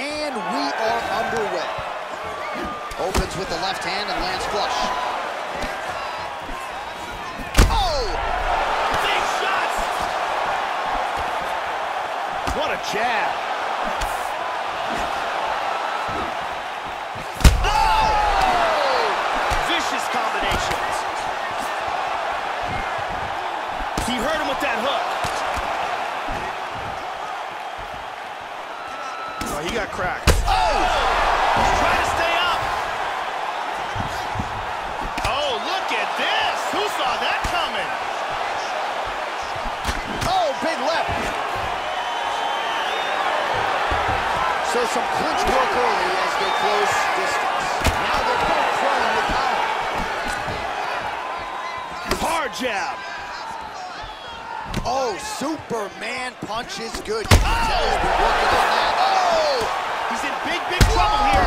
And we are underway. Opens with the left hand and lands flush. Oh! Big shots! What a jab. Oh! Vicious combinations. He hurt him with that hook. Oh, he got cracked. Oh! He's trying to stay up. Oh, look at this. Who saw that coming? Oh, big left. So some clinch work early as they close distance. Now they're both throwing the power. Hard jab. Oh, Superman punch is good. You can tell he's been working on that. Big, big trouble here.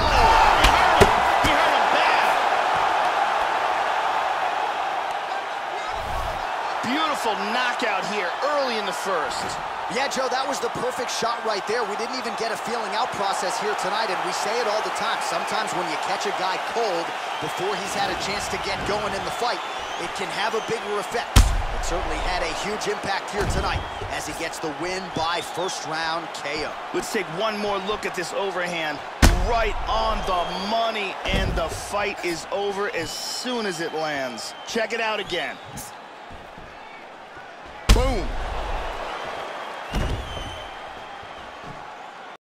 Beautiful knockout here early in the first. Yeah, Joe, that was the perfect shot right there. We didn't even get a feeling out process here tonight, and we say it all the time. Sometimes when you catch a guy cold before he's had a chance to get going in the fight, it can have a bigger effect. It certainly had a huge impact here tonight as he gets the win by first round KO. Let's take one more look at this overhand. Right on the money, and the fight is over as soon as it lands. Check it out again.